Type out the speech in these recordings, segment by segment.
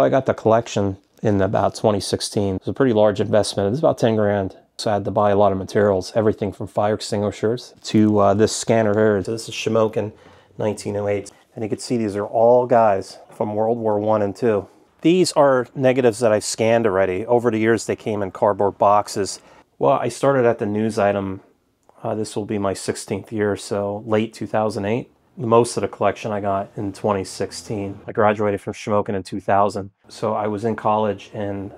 I got the collection in about 2016. It was a pretty large investment. It was about 10 grand. So I had to buy a lot of materials, everything from fire extinguishers to uh, this scanner here. So this is Shamokin 1908. And you can see these are all guys from World War One and Two. These are negatives that I've scanned already. Over the years, they came in cardboard boxes. Well, I started at the news item. Uh, this will be my 16th year, so late 2008 most of the collection I got in 2016. I graduated from Shamokin in 2000. So I was in college and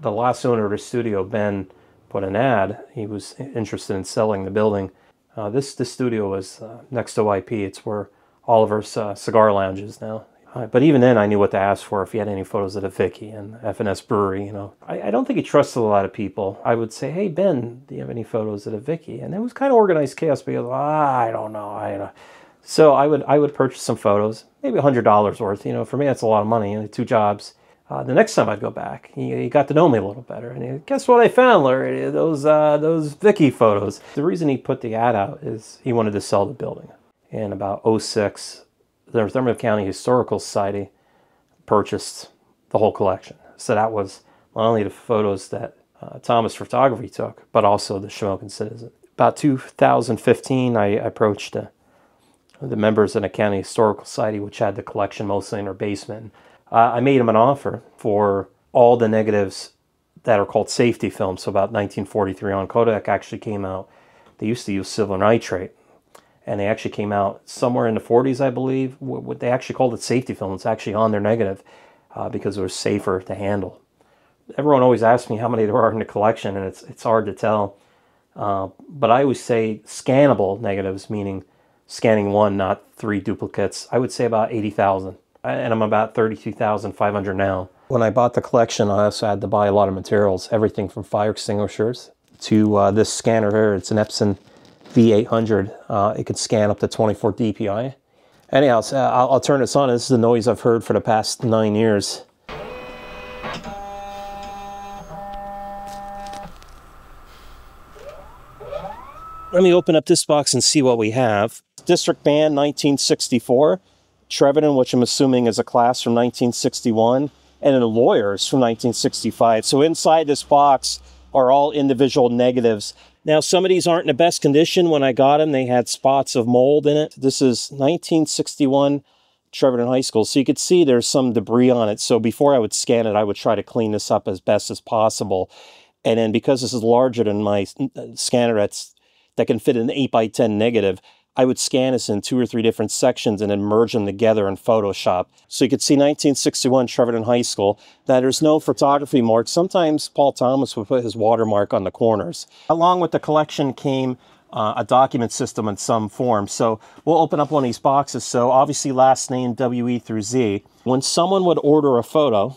the last owner of the studio, Ben, put an ad. He was interested in selling the building. Uh, this, this studio was uh, next to YP. It's where Oliver's uh, cigar lounge is now. Uh, but even then, I knew what to ask for if he had any photos of the Vicky and F&S Brewery. You know, I, I, don't think he trusted a lot of people. I would say, "Hey Ben, do you have any photos of the Vicky?" And it was kind of organized chaos because ah, I don't know. I don't know so I would I would purchase some photos, maybe hundred dollars worth. You know, for me that's a lot of money. Know, two jobs. Uh, the next time I'd go back, he, he, got to know me a little better. And he, guess what I found, Larry? Those uh, those Vicky photos. The reason he put the ad out is he wanted to sell the building. In about 06, the Northumberland County Historical Society purchased the whole collection. So that was not only the photos that uh, Thomas Photography took, but also the Shamokin Citizen. About 2015, I approached a the members in a county historical society, which had the collection mostly in their basement. Uh, I made them an offer for all the negatives that are called safety films. So about 1943 on, Kodak actually came out. They used to use silver nitrate, and they actually came out somewhere in the 40s, I believe. What they actually called it safety film. It's actually on their negative uh, because it was safer to handle. Everyone always asks me how many there are in the collection, and it's it's hard to tell. Uh, but I always say scannable negatives, meaning scanning one, not three duplicates. I would say about 80,000. And I'm about 32,500 now. When I bought the collection, I also had to buy a lot of materials, everything from fire extinguishers to uh, this scanner here. It's an Epson V800. Uh, it can scan up to 24 DPI. Anyhow, so uh, I'll, I'll turn this on. This is the noise I've heard for the past nine years. Let me open up this box and see what we have. District Band 1964, Trevorton, which I'm assuming is a class from 1961, and then Lawyers from 1965. So inside this box are all individual negatives. Now, some of these aren't in the best condition. When I got them, they had spots of mold in it. This is 1961 Trevorton High School. So you could see there's some debris on it. So before I would scan it, I would try to clean this up as best as possible. And then because this is larger than my uh, scanner that's, that can fit an 8 by 10 negative, I would scan this in two or three different sections and then merge them together in Photoshop. So you could see 1961 Trevorton High School. That there's no photography mark. Sometimes Paul Thomas would put his watermark on the corners. Along with the collection came uh, a document system in some form. So we'll open up one of these boxes. So obviously last name WE through Z. When someone would order a photo,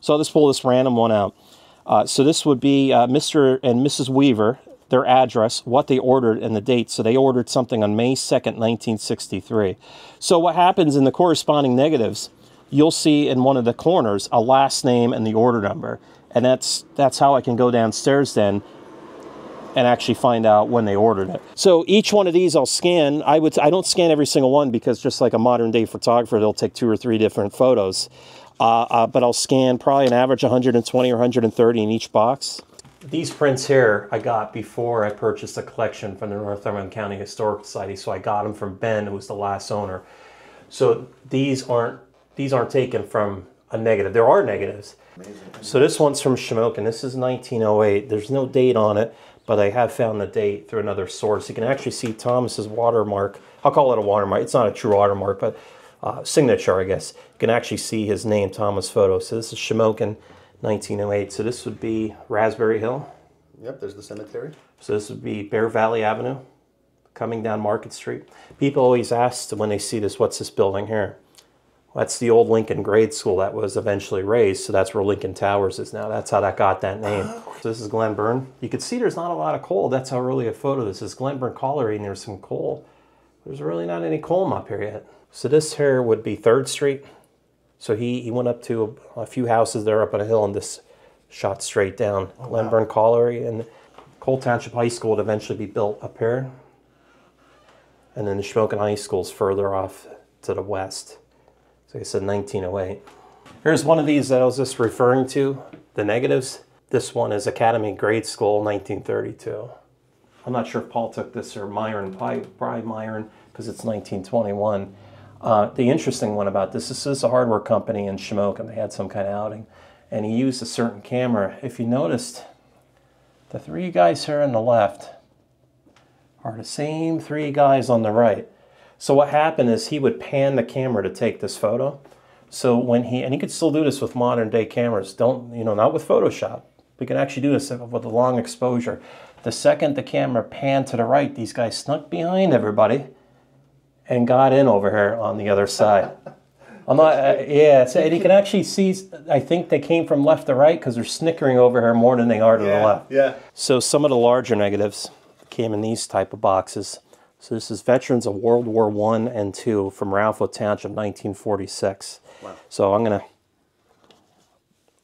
so I'll just pull this random one out. Uh, so this would be uh, Mr. and Mrs. Weaver their address, what they ordered, and the date. So they ordered something on May 2nd, 1963. So what happens in the corresponding negatives, you'll see in one of the corners a last name and the order number. And that's that's how I can go downstairs then and actually find out when they ordered it. So each one of these I'll scan. I would I don't scan every single one because just like a modern day photographer, they'll take two or three different photos. Uh, uh, but I'll scan probably an average 120 or 130 in each box. These prints here I got before I purchased a collection from the Northumberland County Historical Society. So I got them from Ben, who was the last owner. So these aren't these aren't taken from a negative. There are negatives. Amazing. So this one's from Shamokin. This is 1908. There's no date on it, but I have found the date through another source. You can actually see Thomas's watermark. I'll call it a watermark. It's not a true watermark, but uh, signature, I guess. You can actually see his name, Thomas Photo. So this is Shamokin. 1908. So this would be Raspberry Hill. Yep, there's the cemetery. So this would be Bear Valley Avenue, coming down Market Street. People always ask when they see this, what's this building here? Well, that's the old Lincoln grade school that was eventually razed. So that's where Lincoln Towers is now. That's how that got that name. Oh. So this is Glen Burn. You can see there's not a lot of coal. That's how early a photo this is. Glen Burn Colliery and there's some coal. There's really not any coal up here yet. So this here would be 3rd Street. So he, he went up to a, a few houses there up on a hill and just shot straight down. Oh, Glenburn wow. Colliery and Coal Township High School would eventually be built up here. And then the Shamokin High School is further off to the west. So I said 1908. Here's one of these that I was just referring to, the negatives. This one is Academy Grade School, 1932. I'm not sure if Paul took this or Myron, probably Myron, because it's 1921. Uh, the interesting one about this, this is a hardware company in Shamokin. They had some kind of outing, and he used a certain camera. If you noticed, the three guys here on the left are the same three guys on the right. So what happened is he would pan the camera to take this photo. So when he, and he could still do this with modern day cameras, don't, you know, not with Photoshop. We can actually do this with a long exposure. The second the camera panned to the right, these guys snuck behind everybody and got in over here on the other side. I'm not, uh, yeah, so, and you can actually see, I think they came from left to right because they're snickering over here more than they are to yeah, the left. Yeah. So some of the larger negatives came in these type of boxes. So this is Veterans of World War One and Two from Ralph Township, 1946. Wow. So I'm gonna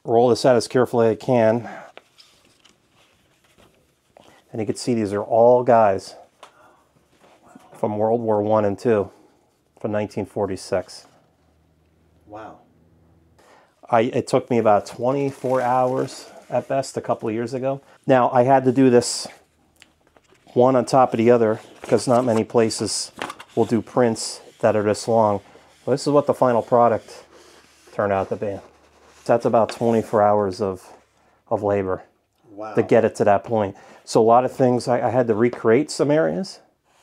roll this out as carefully as I can. And you can see these are all guys from World War One and Two from 1946. Wow. I, it took me about 24 hours at best a couple of years ago. Now I had to do this one on top of the other because not many places will do prints that are this long. Well, this is what the final product turned out to be. That's about 24 hours of, of labor wow. to get it to that point. So a lot of things I, I had to recreate some areas.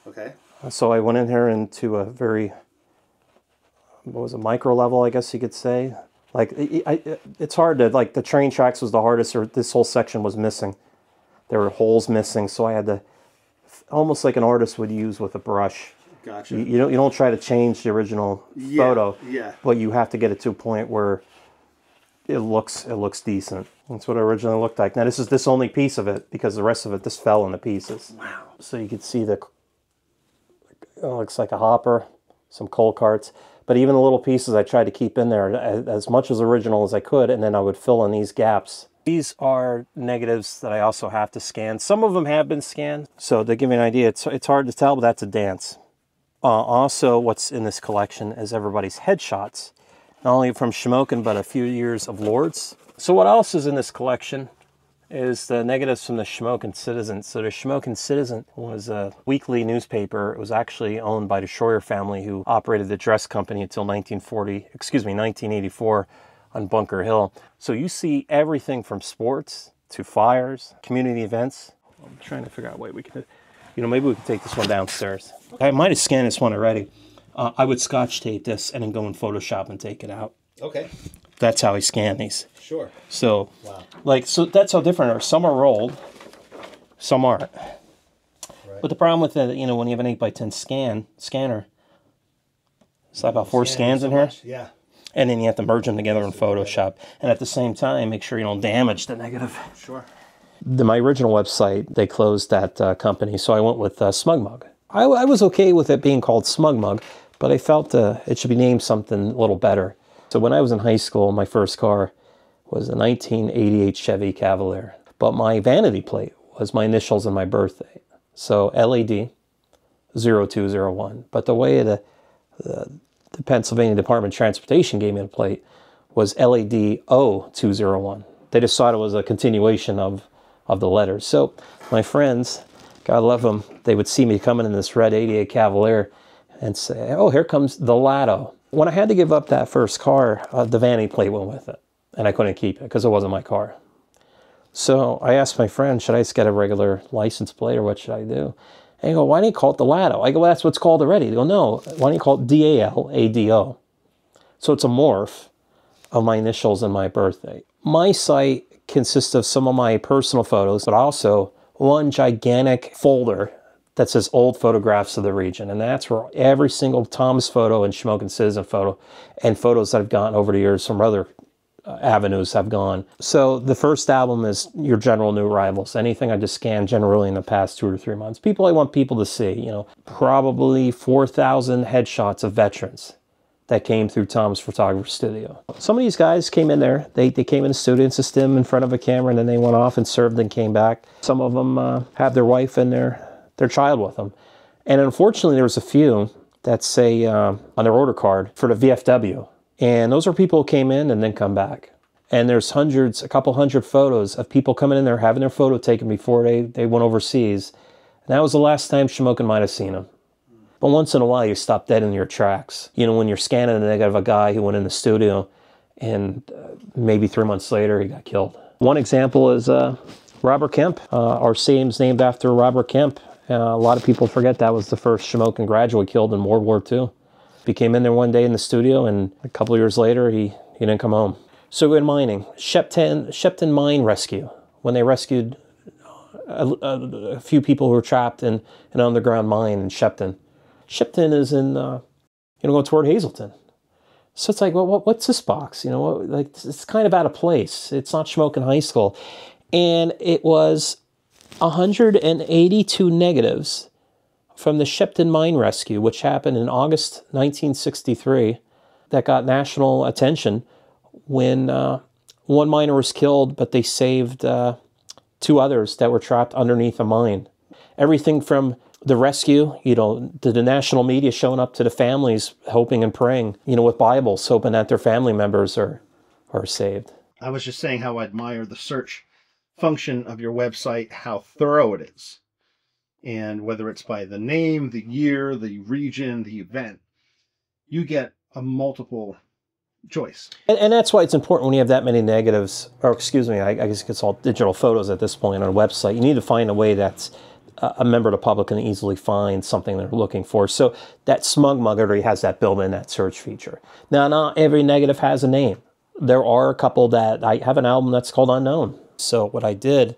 Okay. So I went in here into a very, what was a micro level, I guess you could say. Like it, it, it's hard to like the train tracks was the hardest, or this whole section was missing. There were holes missing, so I had to almost like an artist would use with a brush. Gotcha. You, you don't you don't try to change the original Yeah, photo, yeah. but you have to get it to a point where it looks it looks decent. That's what it originally looked like. Now this is this only piece of it because the rest of it just fell into pieces. Wow. So you could see the looks like a hopper, some coal carts. But even the little pieces I tried to keep in there as, much as original as I could, and then I would fill in these gaps. These are negatives that I also have to scan. Some of them have been scanned, so to give you an idea, it's, it's hard to tell, but that's a dance. Uh, also, what's in this collection is everybody's headshots, not only from Shamokin, but a few years of Lourdes. So what else is in this collection is the negatives from the Shamokin Citizen. So the Shamokin Citizen was a weekly newspaper. It was actually owned by the Schroyer family who operated the dress company until 1940, excuse me, 1984 on Bunker Hill. So you see everything from sports to fires, community events. I'm trying to figure out a way we can, you know, maybe we can take this one downstairs. I might have scanned this one already. Uh, I would scotch tape this and then go in Photoshop and take it out. Okay. That's how I scan these. Sure. So, Wow. like, so that's how different are. Some are rolled, some aren't. But the problem with that, you know, when you have an 8 by 10 scan scanner, it's like about four scans in here, Yeah. and then you have to merge them together in Photoshop. And at the same time, make sure you don't damage the negative. Sure. The, my original website, they closed that uh, company, so I went with uh, SmugMug. I, I was okay with it being called SmugMug, but I felt uh, it should be named something a little better. So when I was in high school, my first car was a 1988 Chevy Cavalier, but my vanity plate was my initials and my birthday. So LAD 0201. But the way the, the, the Pennsylvania Department of Transportation gave me the plate was LAD 0201. They just thought it was a continuation of, of the letters. So my friends, God love them, they would see me coming in this red 88 Cavalier and say, oh, here comes the Lado. When I had to give up that first car, uh, the vanity plate went with it, and I couldn't keep it because it wasn't my car. So I asked my friend, should I just get a regular license plate or what should I do? And he go, why don't you call it the Lado? I go, well, that's what's called already. They go, no, why don't you call it D-A-L-A-D-O? So it's a morph of my initials and my birthday. My site consists of some of my personal photos, but also one gigantic folder that says old photographs of the region. And that's where every single Tom's photo and Shamokin Citizen photo and photos that I've gotten over the years from other uh, avenues have gone. So the first album is your general new arrivals. Anything I just scanned generally in the past two or three months. People I want people to see, you know, probably 4,000 headshots of veterans that came through Tom's photographer studio. Some of these guys came in there, they, they came in the studio and system in front of a camera and then they went off and served and came back. Some of them uh, have their wife in their, their child with them. And unfortunately there was a few that say uh, on their order card for the VFW And those are people who came in and then come back. And there's hundreds, a couple hundred photos of people coming in there having their photo taken before they, they went overseas. And that was the last time Shamokin might have seen them. But once in a while, you stop dead in your tracks. You know, when you're scanning the negative of a guy who went in the studio and uh, maybe three months later he got killed. One example is uh, Robert Kemp. Uh, our same's named after Robert Kemp. Uh, a lot of people forget that was the first Shamokin graduate killed in World War II. He came in there one day in the studio, and a couple years later, he, he didn't come home. So in mining, Sheppton, Sheppton Mine Rescue, when they rescued a, a, a, few people who were trapped in an underground mine in Sheppton. Sheppton is in, uh, you know, going toward Hazleton. So it's like, well, what, what's this box? You know, what, like it's kind of out of place. It's not Shamokin High School, and it was 182 negatives from the Sheppton Mine Rescue, which happened in August 1963, that got national attention when uh, one miner was killed, but they saved uh, two others that were trapped underneath a mine. Everything from the rescue, you know, to the national media showing up to the families, hoping and praying, you know, with Bibles, hoping that their family members are are saved. I was just saying how I admire the search function of your website, how thorough it is. And whether it's by the name, the year, the region, the event, you get a multiple choice. And, and, that's why it's important when you have that many negatives, or excuse me, I, I guess it's all digital photos at this point on a website. You need to find a way that's uh, a member of the public can easily find something they're looking for. So that SmugMug already has that built in that search feature. Now, not every negative has a name. There are a couple that I have an album that's called Unknown. So what I did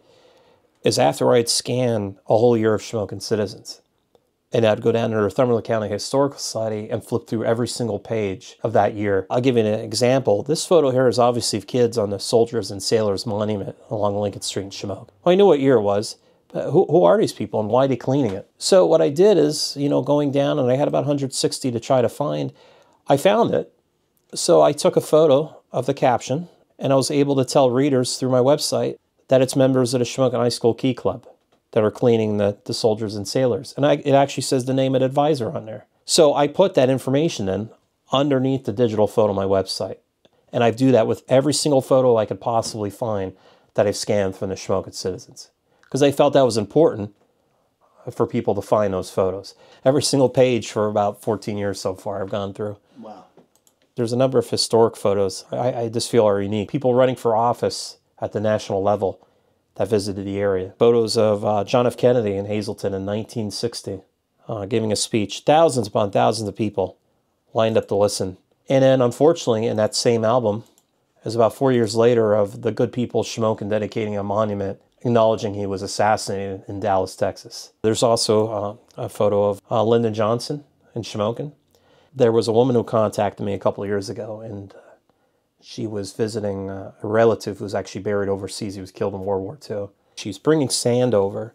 is after I'd scan a whole year of Shamokin Citizens, and I'd go down to the Northumberland County Historical Society and flip through every single page of that year. I'll give you an example. This photo here is obviously of kids on the Soldiers and Sailors Monument along Lincoln Street in Shamokin. Well, I knew what year it was but who, who are these people and why are they cleaning it? So what I did is, you know, going down and I had about 160 to try to find, I found it. So I took a photo of the caption and I was able to tell readers through my website that it's members of the Shamokin High School Key Club that are cleaning the, the soldiers and sailors. And I, it actually says the name of the advisor on there. So I put that information in underneath the digital photo on my website. And I do that with every single photo I could possibly find that I've scanned from the Shamokin citizens because I felt that was important for people to find those photos. Every single page for about 14 years so far I've gone through. Wow. There's a number of historic photos I, I just feel are unique. People running for office at the national level that visited the area. Photos of uh, John F. Kennedy in Hazleton in 1960, uh, giving a speech. Thousands upon thousands of people lined up to listen. And then, unfortunately, in that same album, is about four years later of the good people Shamokin dedicating a monument acknowledging he was assassinated in Dallas, Texas. There's also uh, a photo of uh, Lyndon Johnson in Shamokin. There was a woman who contacted me a couple of years ago, and uh, she was visiting uh, a relative who was actually buried overseas. He was killed in World War II. She's bringing sand over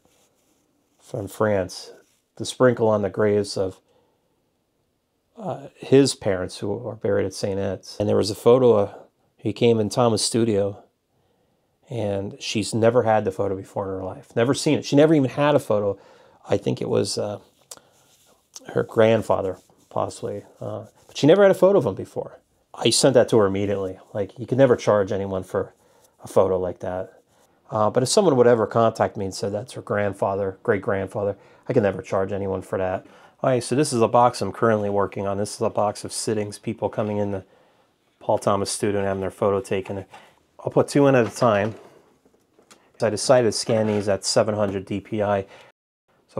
from France to sprinkle on the graves of uh, his parents who are buried at St. Ed's. And there was a photo of, he came in Thomas' studio and she's never had the photo before in her life. Never seen it. She never even had a photo. I think it was uh, her grandfather, possibly, uh, but she never had a photo of him before. I sent that to her immediately. Like you could never charge anyone for a photo like that. Uh, but if someone would ever contact me and said that's her grandfather, great grandfather, I can never charge anyone for that. All right, so this is a box I'm currently working on. This is a box of sittings, people coming in the Paul Thomas studio and having their photo taken. I'll put two in at a time. I decided to scan these at 700 dpi.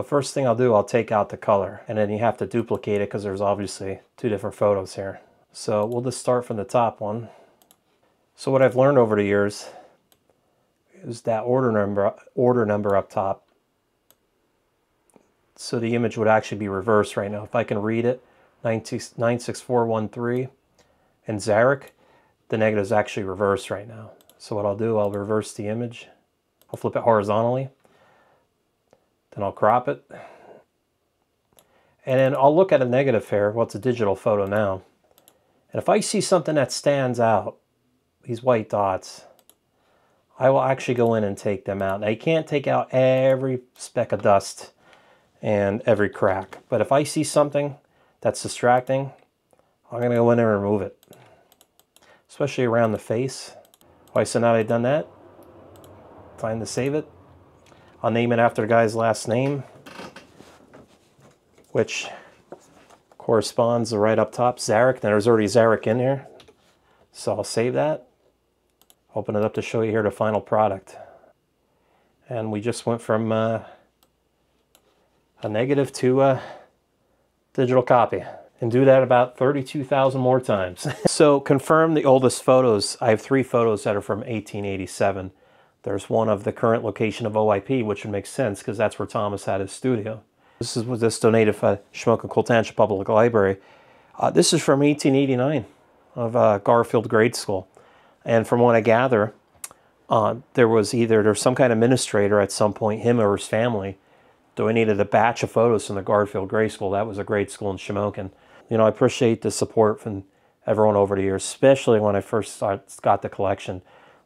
So first thing I'll do, I'll take out the color and then you have to duplicate it because there's obviously two different photos here. So we'll just start from the top one. So what I've learned over the years is that order number, order number up top. So the image would actually be reversed right now. If I can read it, 96413 and Zarek, the negative is actually reversed right now. So what I'll do, I'll reverse the image. I'll flip it horizontally. Then I'll crop it. And then I'll look at a negative here. Well, it's a digital photo now. And if I see something that stands out, these white dots, I will actually go in and take them out. Now you can't take out every speck of dust and every crack. But if I see something that's distracting, I'm going to go in and remove it. especially around the face. Why so now I've done that, time to save it. I'll name it after the guy's last name, which corresponds right up top, Zarek. Now there's already Zarek in there, so I'll save that. Open it up to show you here the final product. And we just went from uh, a negative to a digital copy and do that about 32,000 more times. so confirm the oldest photos. I have three photos that are from 1887. There's one of the current location of OIP, which would make sense because that's where Thomas had his studio. This is was this donated by Shamokin Township Public Library. Uh, this is from 1889 of uh, Garfield Grade School. And from what I gather, uh, there was either there's some kind of administrator at some point, him or his family, donated a batch of photos from the Garfield Grade School. That was a grade school in Shamokin. You know, I appreciate the support from everyone over the years, especially when I first got the collection.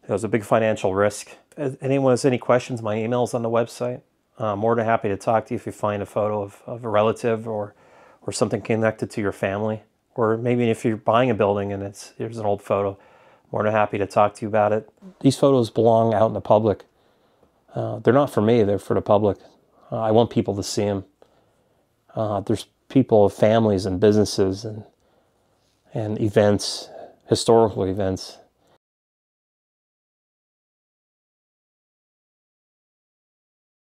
It was a big financial risk. If anyone has any questions, my email's on the website. I'm more than happy to talk to you if you find a photo of, of a relative or, or something connected to your family. Or maybe if you're buying a building and it's there's an old photo, more than happy to talk to you about it. These photos belong out in the public. Uh, they're not for me, they're for the public. Uh, I want people to see them. Uh, there's people, families, and businesses and, and events, historical events